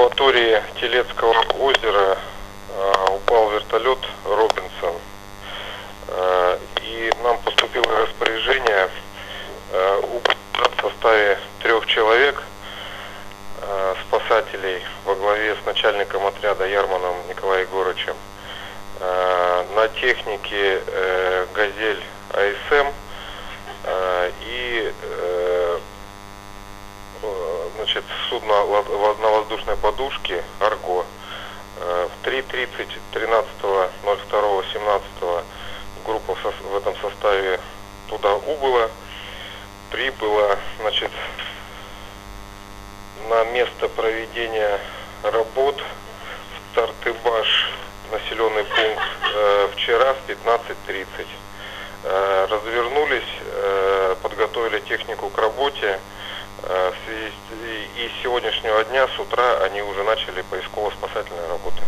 акватории Телецкого озера э, упал вертолет Робинсон. Э, и нам поступило распоряжение э, в составе трех человек, э, спасателей во главе с начальником отряда Ярманом Николаем Егоровичем. Э, на технике э, «Газель АСМ» э, и э, значит, судно на воздушной подушке «Арго». В 3.30 13.02.17 группа в этом составе туда убыла. Прибыла, значит, на место проведения работ в Тартыбаш, населенный пункт, э, вчера в 15.30. Э, и с сегодняшнего дня с утра они уже начали поисково-спасательные работы.